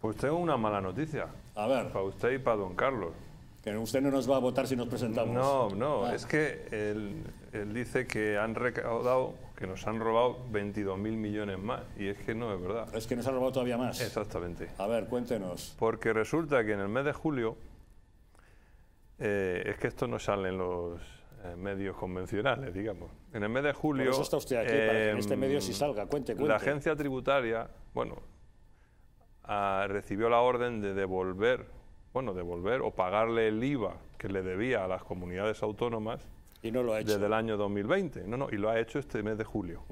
Pues tengo una mala noticia. A ver. Para usted y para don Carlos. Que usted no nos va a votar si nos presentamos. No, no, Ah. es que él, él dice que han recaudado, que nos han robado 22.000 millones más. Y es que no es verdad. Es que nos ha robado todavía más. Exactamente. A ver, cuéntenos. Porque resulta que en el mes de julio, eh, es que esto no sale en los eh, medios convencionales, digamos. En el mes de julio... Por eso está usted aquí, para que en este em, medio sí salga. Cuente, cuente. La agencia tributaria, bueno, recibió la orden de devolver, bueno, devolver o pagarle el IVA que le debía a las comunidades autónomas Y no lo ha hecho. desde el año 2020. No, no, y lo ha hecho este mes de julio.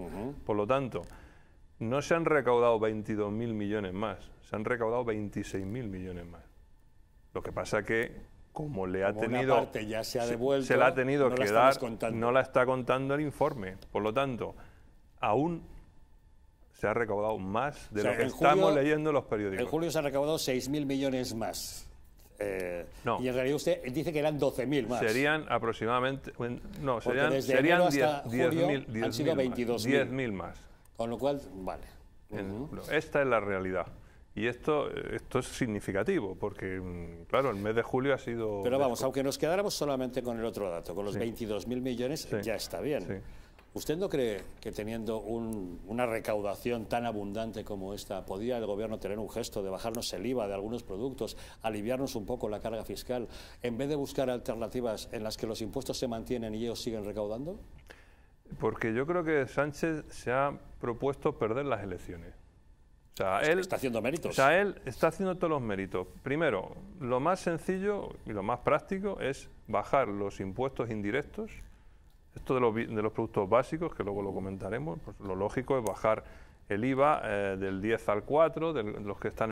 Por lo tanto, no se han recaudado 22.000 millones más, se han recaudado 26.000 millones más. Lo que pasa que, como le ha Como una tenido... parte ya se ha devuelto, se la ha tenido no que dar, no la está contando el informe. Por lo tanto, aún se ha recaudado más de O sea, lo que en estamos julio- leyendo en los En periódicos. julio se han recaudado 6.000 millones más. Eh, No. Y en realidad usted dice que eran 12.000 más. Serían aproximadamente... No, serían, serían enero hasta 10 julio 10.000 han sido 10.000 más, 22.000. 10.000 más. Con lo cual, vale. en. Esta es la realidad. Y esto, esto es significativo, porque, mm, claro, el mes de julio ha sido... Pero vamos, aunque nos quedáramos solamente con el otro dato, con los 22.000 millones, Sí. ya está bien. Sí. ¿Usted no cree que teniendo un- una recaudación tan abundante como esta, podría el gobierno tener un gesto de bajarnos el IVA de algunos productos, aliviarnos un poco la carga fiscal, en vez de buscar alternativas en las que los impuestos se mantienen y ellos siguen recaudando? Porque yo creo que Sánchez se ha propuesto perder las elecciones. O sea, él Está haciendo méritos. O sea, él está haciendo todos los méritos. Primero, lo más sencillo y lo más práctico es bajar los impuestos indirectos. Esto de los, de los productos básicos, que luego lo comentaremos, pues lo lógico es bajar el IVA eh, del 10 al 4, de los que están